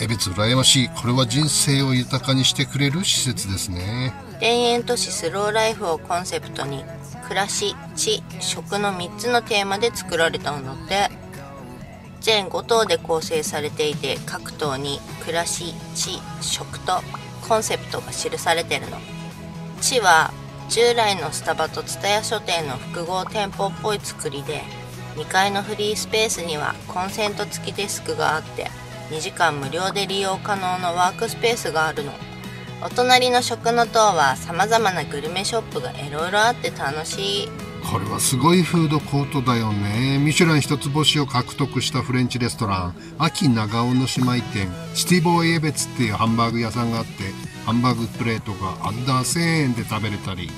えべつ羨ましい。これは人生を豊かにしてくれる施設ですね。田園都市スローライフをコンセプトに、暮らし、地、食の3つのテーマで作られたんだって。全5棟で構成されていて、各棟に暮らし、地、食とコンセプトが記されてるの。地は従来のスタバと蔦屋書店の複合店舗っぽい作りで2階のフリースペースにはコンセント付きデスクがあって2時間無料で利用可能のワークスペースがあるの。お隣の食の棟は様々なグルメショップがいろいろあって楽しい。これはすごいフードコートだよね。ミシュラン一つ星を獲得したフレンチレストラン、秋長尾の姉妹店、シティボーイエベツっていうハンバーグ屋さんがあって、ハンバーグプレートがアンダー1000円で食べれたり、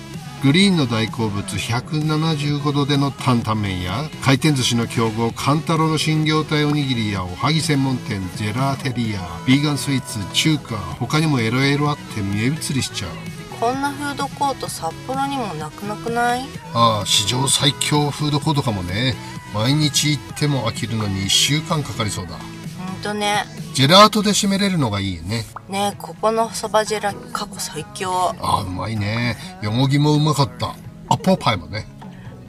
グリーンの大好物175度での担々麺や回転寿司の強豪カンタロの新業態おにぎりやおはぎ専門店ジェラーテリアビーガンスイーツ中華他にもエロエロあって見え移りしちゃう。こんなフードコート札幌にもなくなくない？ああ史上最強フードコートかもね。毎日行っても飽きるのに1週間かかりそうだほんとね。ジェラートで締めれるのがいいよね。ねえここのそばジェラ過去最強。ああうまいね。よもぎもうまかった。アッポーパイもね。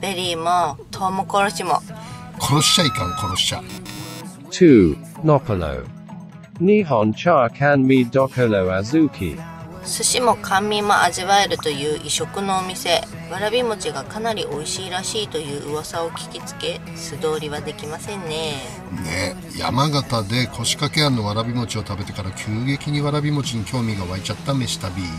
ベリーもトウモコロシも。殺しちゃいかん殺しちゃ。2. 野幌。日本茶甘味処あずき。 寿司も甘味も味わえるという異色のお店。わらび餅がかなり美味しいらしいという噂を聞きつけ素通りはできませんね。ね山形で腰掛けあんのわらび餅を食べてから急激にわらび餅に興味が湧いちゃった飯旅。ーズ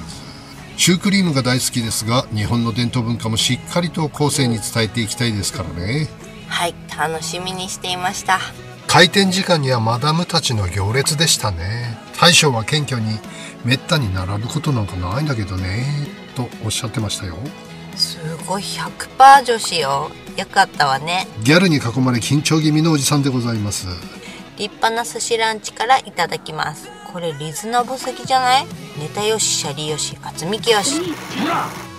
シュークリームが大好きですが日本の伝統文化もしっかりと後世に伝えていきたいですからね。はい楽しみにしていました。開店時間にはマダムたちの行列でしたね大将は謙虚にめったに並ぶことなんかないんだけどねとおっしゃってましたよ。すごい100%女子よ。よかったわね。ギャルに囲まれ緊張気味のおじさんでございます。立派な寿司ランチからいただきます。これリズナブすぎじゃない？ネタよしシャリよし厚みきよし。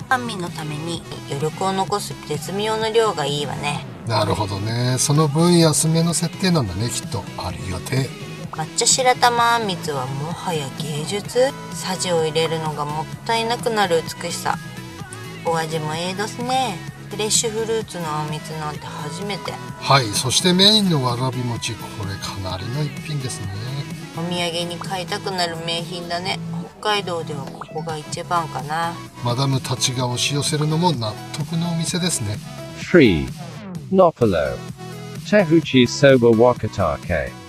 甘味のために余力を残す絶妙な量がいいわね。なるほどね。その分安めの設定なんだねきっと。ありがてえ抹茶白玉あんみつはもはや芸術。さじを入れるのがもったいなくなる美しさ。お味もええどすね。フレッシュフルーツのあんみつなんて初めて。はいそしてメインのわらび餅。これかなりの一品ですね。お土産に買いたくなる名品だね。北海道ではここが一番かな。マダムたちが押し寄せるのも納得のお店ですね。3. Nopalo. Tehuchi Soba Wakatake.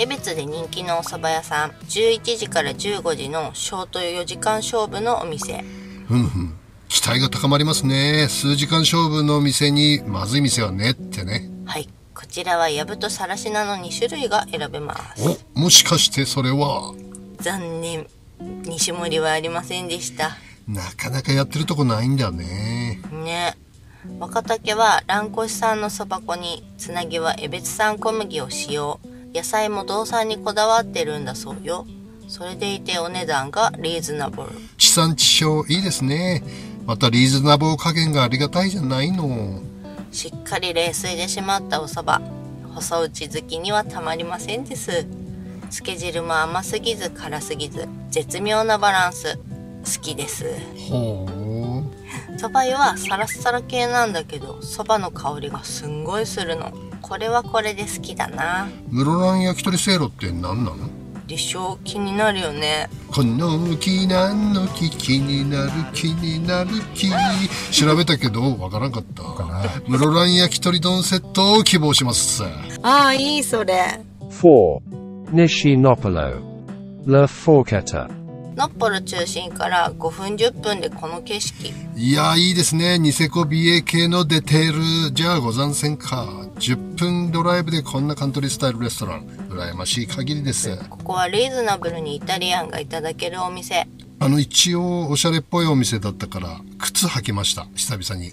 江別で人気のお蕎麦屋さん。11時から15時のショート4時間勝負のお店。ふんふん。期待が高まりますね。数時間勝負の店にまずい店はねってね。はい。こちらはやぶとさらしなの2種類が選べます。おもしかしてそれは。残念。西森はありませんでした。なかなかやってるとこないんだね。ね。若竹は蘭越産のそば粉につなぎは江別産小麦を使用野菜も道産にこだわってるんだそうよ。それでいてお値段がリーズナブル。地産地消いいですね。またリーズナブル加減がありがたいじゃないの。しっかり冷水で締まったお蕎麦。細打ち好きにはたまりませんです。つけ汁も甘すぎず辛すぎず絶妙なバランス。好きです。ほう。蕎麦湯はサラッサラ系なんだけど蕎麦の香りがすんごいするのこれはこれで好きだな。室蘭焼き鳥せいろって何なの？でしょ？気になるよね。この木何の木気になる気になる木 調べたけどわからんかった。室蘭焼き鳥丼セットを希望します。ああいいそれ。4. Nishi Nopalo. La Forqueta. ノッポル中心から5分10分でこの景色いやいいですねニセコ美瑛系の出てるじゃあござんせんか10分ドライブでこんなカントリースタイルレストラン羨羨ましい限りです。ここはリーズナブルにイタリアンがいただけるお店。あの、一応、おしゃれっぽいお店だったから、靴履きました。久々に。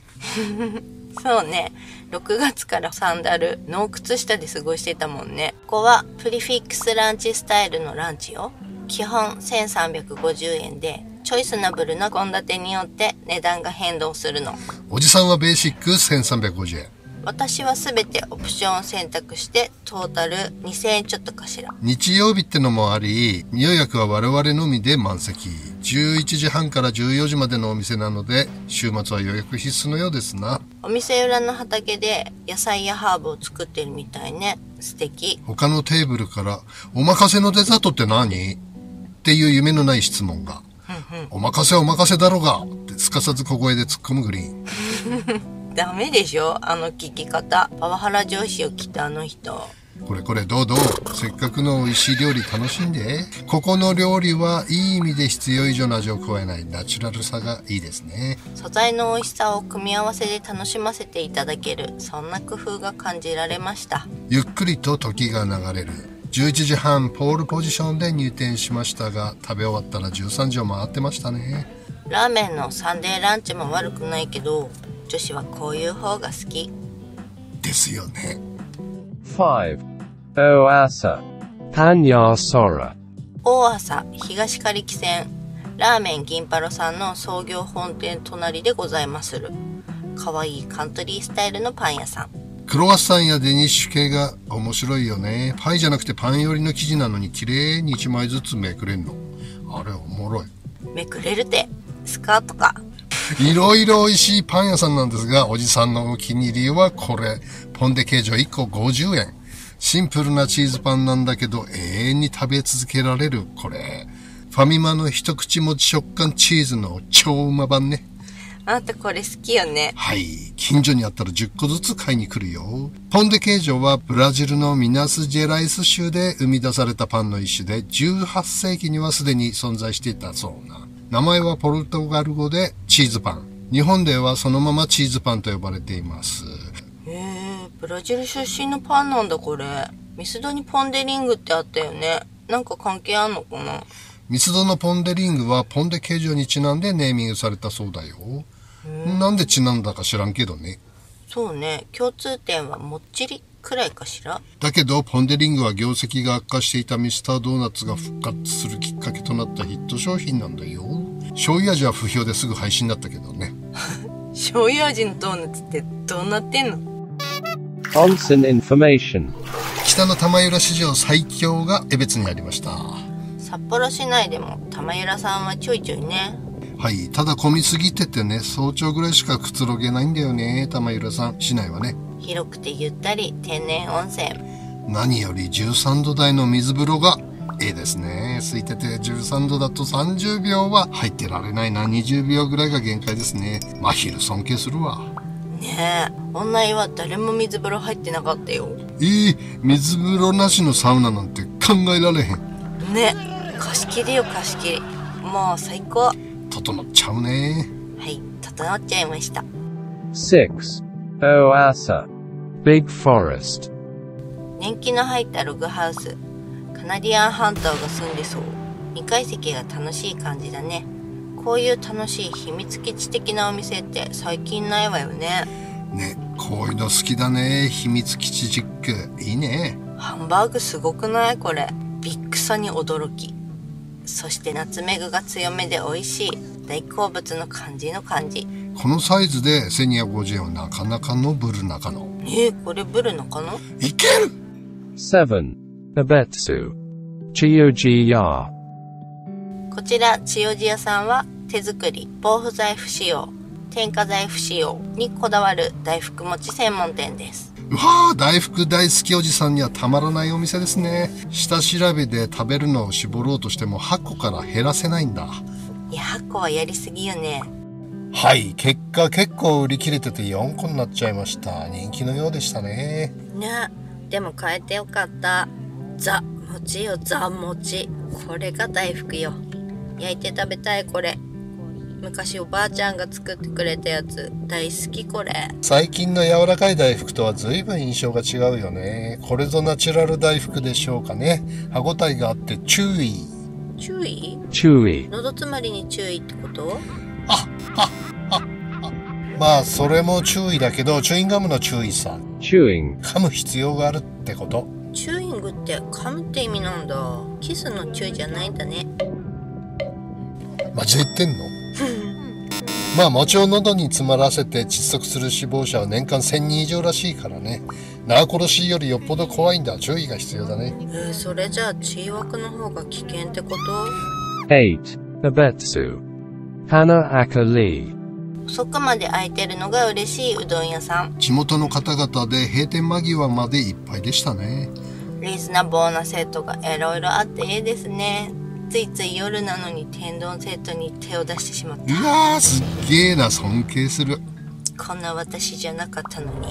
そうね。6月からサンダル、ノー靴下で過ごしてたもんね。ここはプリフィックスランチスタイルのランチよ。基本1350円で、チョイスナブルな献立によって値段が変動するの。おじさんはベーシック1350円。私はすべてオプションを選択して、トータル2000円ちょっとかしら。日曜日ってのもあり、予約は我々のみで満席。11時半から14時までのお店なので、週末は予約必須のようですな。お店裏の畑で野菜やハーブを作ってるみたいね。素敵。他のテーブルから、お任せのデザートって何？っていう夢のない質問が。お任せはお任せだろうがってすかさず小声で突っ込むグリーン。ダメでしょ？あの聞き方。パワハラ上司を着たあの人。これこれどうどう？せっかくの美味しい料理楽しんでここの料理はいい意味で必要以上の味を加えないナチュラルさがいいですね素材の美味しさを組み合わせで楽しませていただける、そんな工夫が感じられました。ゆっくりと時が流れる11時半ポールポジションで入店しましたが食べ終わったら13時を回ってましたねラーメンのサンデーランチも悪くないけど、女子はこういう方が好き。ですよね 5. Oasa. Panya Sora. 大朝東刈木線ラーメン銀パロさんの創業本店隣でございまする。かわいいカントリースタイルのパン屋さん。クロワッサンやデニッシュ系が面白いよねパイじゃなくてパン寄りの生地なのに綺麗に1枚ずつめくれんのあれおもろいめくれるて、スカートか。いろいろ美味しいパン屋さんなんですが、おじさんのお気に入りはこれ。ポンデケージョ1個50円。シンプルなチーズパンなんだけど、永遠に食べ続けられる、これ。ファミマの一口持ち食感チーズの超うま版ね。あなたこれ好きよね。はい。近所にあったら10個ずつ買いに来るよ。ポンデケージョはブラジルのミナスジェライス州で生み出されたパンの一種で、18世紀にはすでに存在していたそうな。名前はポルトガル語でチーズパン。日本ではそのままチーズパンと呼ばれています。へえ、ブラジル出身のパンなんだこれ。ミスドにポンデリングってあったよね。なんか関係あんのかなミスドのポンデリングはポンデケージョにちなんでネーミングされたそうだよ。なんでちなんだか知らんけどね。そうね、共通点はもっちりくらいかしらだけど、ポンデリングは業績が悪化していたミスタードーナツが復活するきっかけとなったヒット商品なんだよ。醤油味は不評ですぐ配信だったけどね。醤油味のドーナツってどうなってんの？Onsen information. 北の玉浦市場最強が江別にありました。札幌市内でも玉浦さんはちょいちょいね。はい。ただ混みすぎててね、早朝ぐらいしかくつろげないんだよね、玉浦さん。市内はね。広くてゆったり天然温泉。何より13度台の水風呂がええですね。空いてて13度だと30秒は入ってられないな。20秒ぐらいが限界ですね。真昼尊敬するわ。ねえ、女湯は誰も水風呂入ってなかったよ。いい水風呂なしのサウナなんて考えられへん。ね、貸し切りよ貸し切り。もう最高。は整っちゃうね。い、整っちゃいました。6. Oasa. Big Forest. 年季の入ったログハウス。カナディアンハンターが住んでそう。2階席が楽しい感じだね。こういう楽しい秘密基地的なお店って最近ないわよね。ね、こういうの好きだね。秘密基地チック。いいね。ハンバーグすごくない？これ。ビッグさに驚き。そしてナツメグが強めで美味しい。大好物の感じの感じ。このサイズで1250円はなかなかのブル中の。えー、これブルのかないける 7. Abetsu. Chioji Ya. こちら、千代地屋さんは手作り、防腐剤不使用、添加剤不使用にこだわる大福餅専門店です。うわあ大福大好きおじさんにはたまらないお店ですね。下調べで食べるのを絞ろうとしても8個から減らせないんだ。いや、8個はやりすぎよね。はい、結果結構売り切れてて4個になっちゃいました。人気のようでしたね。ね、でも変えてよかった。ザ、餅よ、ザ餅。これが大福よ。焼いて食べたい、これ。昔おばあちゃんが作ってくれたやつ大好きこれ。最近の柔らかい大福とは随分印象が違うよね。これぞナチュラル大福でしょうかね。歯ごたえがあって注意。注意？chewy, 喉詰まりに注意ってこと？まあそれも注意だけどチューインガムの注意さ。chewing, 噛む必要があるってこと。チューイングって噛むって意味なんだ。キスのチューじゃないんだね。間違ってんの？まあ餅を喉に詰まらせて窒息する死亡者は年間1000人以上らしいからね。縄殺しよりよっぽど怖いんだ。注意が必要だね。えー、それじゃあチーワクの方が危険ってこと？8, abetsu, hana akali, 遅くまで空いてるのが嬉しいうどん屋さん。地元の方々で閉店間際までいっぱいでしたね。リーズナボーなセットがいろいろあっていいですねついつい夜なのに天丼セットに手を出してしまった。うわーすっげえな尊敬する。こんな私じゃなかったのに。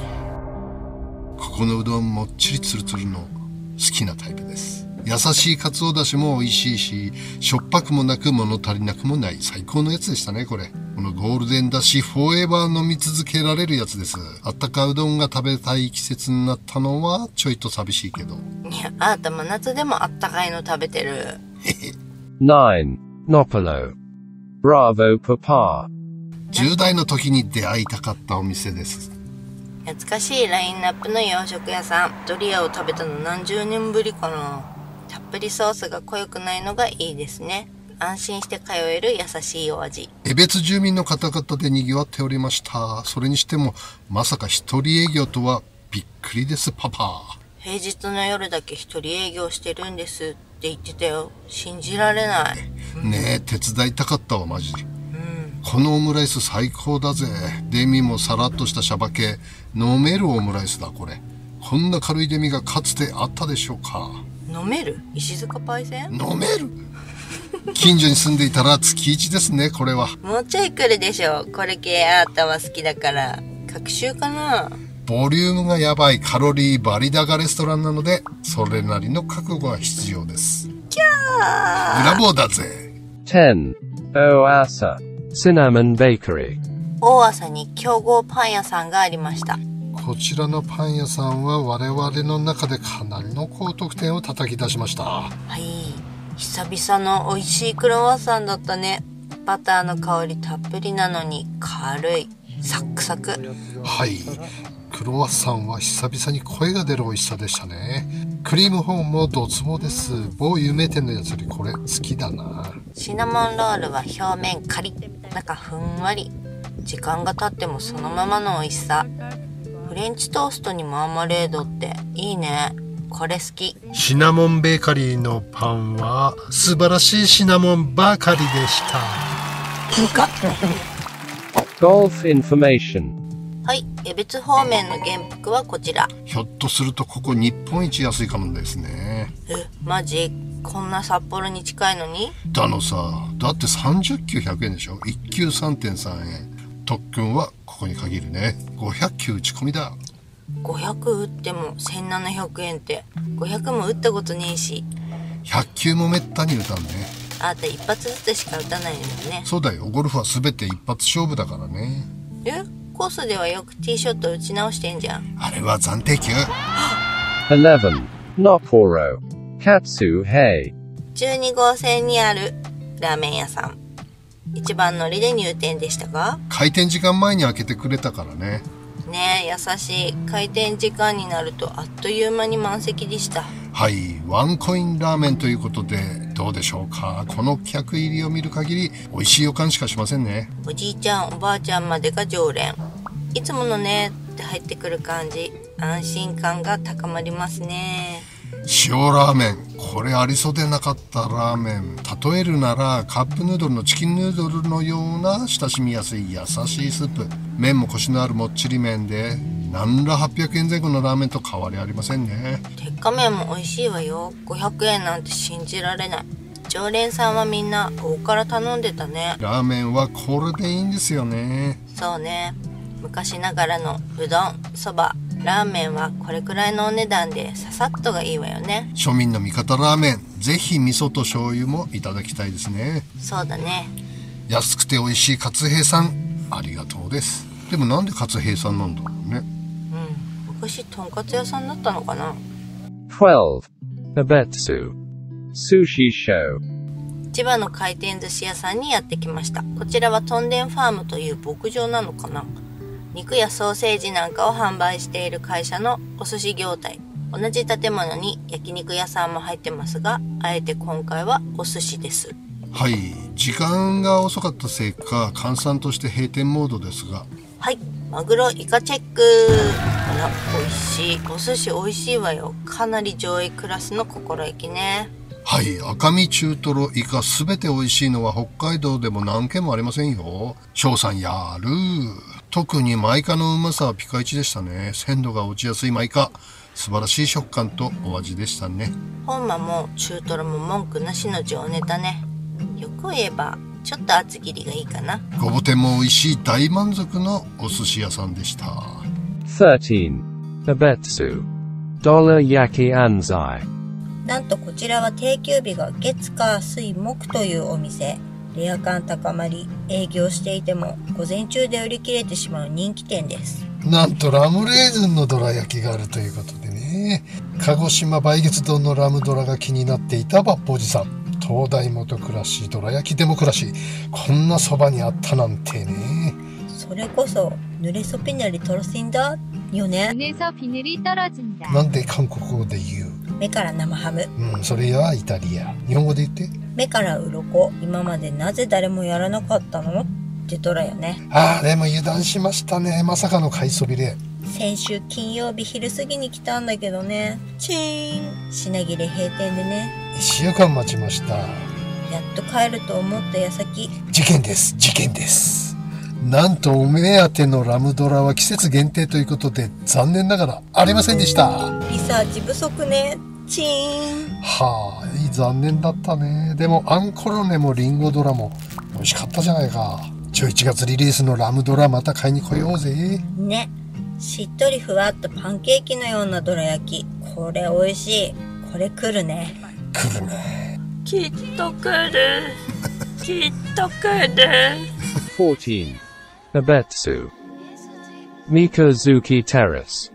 ここのうどんもっちりつるつるの好きなタイプです。優しいかつおだしも美味しいししょっぱくもなく物足りなくもない最高のやつでしたねこれ。このゴールデンだしフォーエバー飲み続けられるやつです。あったかうどんが食べたい季節になったのはちょいと寂しいけど。いやあなた真夏でもあったかいの食べてる 9, nopolo, bravo papa, 10代の時に出会いたかったお店です。懐かしいラインナップの洋食屋さん。ドリアを食べたの何十年ぶりかな。たっぷりソースが濃くないのがいいですね。安心して通える優しいお味。江別住民の方々で賑わっておりました。それにしてもまさか一人営業とはびっくりですパパ平日の夜だけ一人営業してるんですって言ってたよ。信じられない。ねえ手伝いたかったわマジ。でうん。このオムライス最高だぜ。デミもさらっとしたシャバ系飲めるオムライスだこれ。こんな軽いデミがかつてあったでしょうか。飲める？石塚パイセン？飲める。近所に住んでいたら月一ですねこれは。もうちょい来るでしょこれ系あーたは好きだから。学習かなボリュームがやばいカロリーバリ高レストランなのでそれなりの覚悟が必要です。ブラボーだぜ。10, oasa, cinnamon bakery, 大朝に競合パン屋さんがありました。こちらのパン屋さんは我々の中でかなりの高得点を叩き出しました。はい。久々の美味しいクロワッサンだったね。バターの香りたっぷりなのに軽い。サックサク。はいクロワッサンは久々に声が出る美味しさでしたね。クリームホーンもドツボです。某有名店のやつよりこれ好きだな。シナモンロールは表面カリッ。中ふんわり。時間が経ってもそのままの美味しさ。フレンチトーストにマーマレードっていいね。これ好き。シナモンベーカリーのパンは素晴らしいシナモンばかりでした。golf information, はい江別方面の原服はこちらひょっとするとここ日本一安いかもですね。えマジ？こんな札幌に近いのに？だのさ、だって30球100円でしょ ?1 球3.3円。特訓はここに限るね。500球打ち込みだ。500打っても1700円って500も打ったことねえし100球もめったに打たんね。あなた一発ずつしか打たないのよねそうだよ。ゴルフは全て一発勝負だからね。え？コースではよくティーショット打ち直してんじゃん。あれは暫定球。11, Noporo, Katsu Hei, 12号線にあるラーメン屋さん。一番乗りで入店でしたが開店時間前に開けてくれたからね。ねえ優しい。開店時間になるとあっという間に満席でした。はい、ワンコインラーメンということで、どうでしょうか？この客入りを見る限り、美味しい予感しかしませんね。おじいちゃんおばあちゃんまでが常連いつものねって入ってくる感じ安心感が高まりますね塩ラーメン。これありそうでなかったラーメン。例えるなら、カップヌードルのチキンヌードルのような親しみやすい優しいスープ。麺もコシのあるもっちり麺で、何ら800円前後のラーメンと変わりありませんね。鉄火麺も美味しいわよ500円なんて信じられない常連さんはみんな大から頼んでたねラーメンはこれでいいんですよね。そうね昔ながらのうどんそばラーメンはこれくらいのお値段でささっとがいいわよね庶民の味方ラーメン。ぜひ味噌と醤油もいただきたいですね。そうだね安くて美味しいカツヘイさんありがとうですでもなんでカツヘイさんなんだろうねうん昔とんかつ屋さんだったのかな？12. Abetsu. Sushi Show. 千葉の回転寿司屋さんにやってきました。こちらはトンデンファームという牧場なのかな？肉やソーセージなんかを販売している会社のお寿司業態。同じ建物に焼肉屋さんも入ってますがあえて今回はお寿司です。はい。時間が遅かったせいか閑散として閉店モードですが。はいマグロイカチェック。あら美味しい。お寿司美味しいわよ。かなり上位クラスの心意気ね。はい。赤身中トロイカすべて美味しいのは北海道でも何軒もありませんよ。翔さんやる。特にマイカのうまさはピカイチでしたね。鮮度が落ちやすいマイカ。素晴らしい食感とお味でしたね。本間も中トロも文句なしの上ネタね。欲を言えばちょっと厚切りがいいかなごぼ天も美味しい大満足のお寿司屋さんでした 13. Abetsu. Dollar Yaki Anzai. なんとこちらは定休日が月火水木というお店レア感高まり営業していても午前中で売り切れてしまう人気店ですなんとラムレーズンのどら焼きがあるということでね鹿児島梅月丼のラムドラが気になっていたバッポおじさん東大元暮らしどら焼きデモ暮らしこんなそばにあったなんてね。それこそ濡れそぴねりとろしんだ。よね。濡れそぴねりとろしんだ。なんで韓国語で言う？目から生ハム。うんそれやイタリア。日本語で言って。目から鱗。今までなぜ誰もやらなかったの？ってドラよね。ああでも油断しましたね。まさかの買いそびれ先週金曜日昼過ぎに来たんだけどね。チーン。品切れ閉店でね。1週間待ちました。やっと帰ると思った矢先。事件です。事件です。なんとお目当てのラムドラは季節限定ということで残念ながらありませんでした。はリサーチ不足ね。チーン。い残念だったね。でもアンコロネもリンゴドラも美味しかったじゃないか。11月リリースのラムドラまた買いに来ようぜ。ねしっとりふわっとパンケーキのようなどら焼き。これ美味しい。これ来るね。来るね。きっと来る。きっと来る。14. Abetsu. Mikazuki Terrace.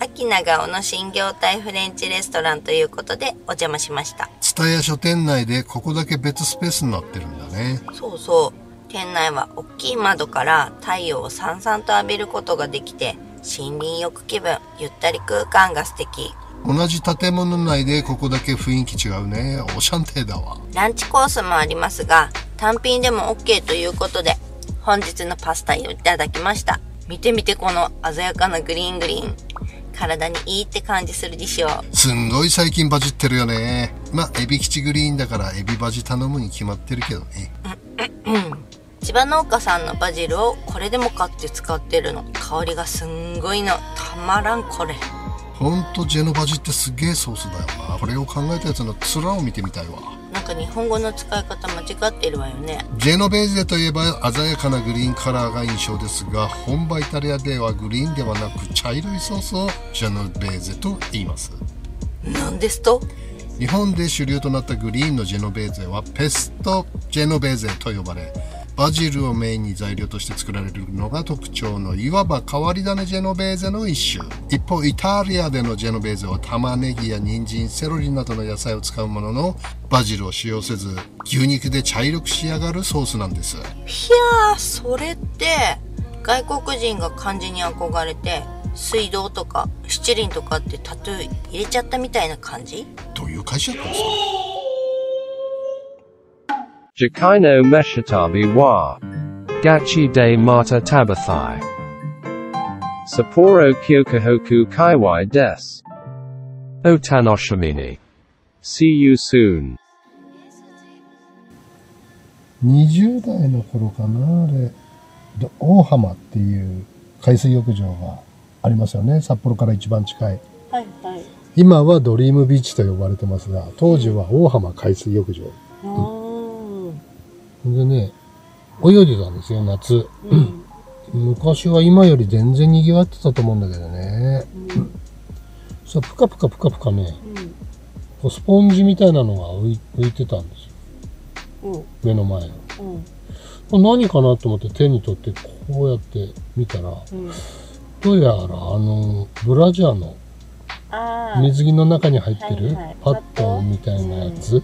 秋長尾の新業態フレンチレストランということでお邪魔しました。蔦屋書店内でここだけ別スペースになってるんだね。そうそう店内は大きい窓から太陽をさんさんと浴びることができて森林浴気分ゆったり空間が素敵。同じ建物内でここだけ雰囲気違うね。オシャンテーだわ。ランチコースもありますが単品でも OK ということで本日のパスタをいただきました。見てみてこの鮮やかなグリーングリーン。体にいいって感じするでしょう。すんごい最近バジってるよね。まあエビ吉グリーンだからエビバジ頼むに決まってるけどね千葉農家さんのバジルをこれでもかって使ってるの。香りがすんごいの。たまらんこれ。ほんとジェノバジってすげえソースだよな。これを考えたやつの面を見てみたいわ。なんか日本語の使い方間違ってるわよね。ジェノベーゼといえば鮮やかなグリーンカラーが印象ですが本場イタリアではグリーンではなく茶色いソースをジェノベーゼと言います。なんですと？日本で主流となったグリーンのジェノベーゼはペストジェノベーゼと呼ばれバジルをメインに材料として作られるのが特徴のいわば変わり種ジェノベーゼの一種。一方イタリアでのジェノベーゼは玉ねぎや人参セロリなどの野菜を使うもののバジルを使用せず牛肉で茶色く仕上がるソースなんです。いやーそれって外国人が漢字に憧れて水道とか七輪とかってタトゥー入れちゃったみたいな感じ？どういう会社なんですか？Jakino Meshitabi wa. Gachi de Mata Tabathai. Sapporo Kyokahoku Kaiwai des. Otanoshamini. See you soon. 20代の頃かなあれど大浜っていう海水浴場がありますよね札幌から一番近いはいはい今はドリームビーチと呼ばれてますが当時は大浜海水浴場でね泳いでたんですよ夏。昔は今より全然賑わってたと思うんだけどね、さぷかぷかぷかぷかね、こうスポンジみたいなのが浮いてたんですよ。目の前をこれ何かなと思って手に取ってこうやって見たら、うん。どうやらあの、ブラジャーのあ水着の中に入ってるパッドみたいなやつ、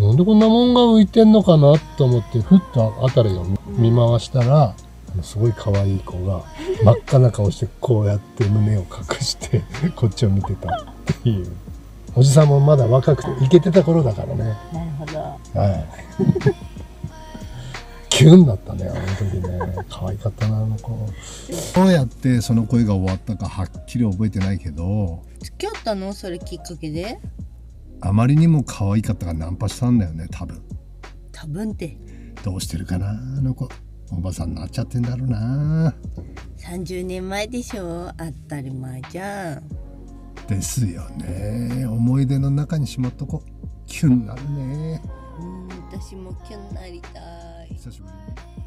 なんでこんなもんが浮いてんのかなと思ってふっと辺りを見回したら、すごい可愛い子が 真っ赤な顔してこうやって胸を隠してこっちを見てたっていう。おじさんもまだ若くてイケてた頃だからね。なるほど。はい。キュンだったねあの時ね。可愛かったなあの子。どうやってその恋が終わったかはっきり覚えてないけど。付き合ったの？それきっかけで？あまりにも可愛かったからナンパしたんだよね多分。多分って。どうしてるかなあの子。おばさんになっちゃってんだろうな。30年前でしょ。当たり前じゃん。ですよね。思い出の中にしまっとこキュンなるね。うん私もキュンなりたい。久しぶり。に